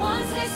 Once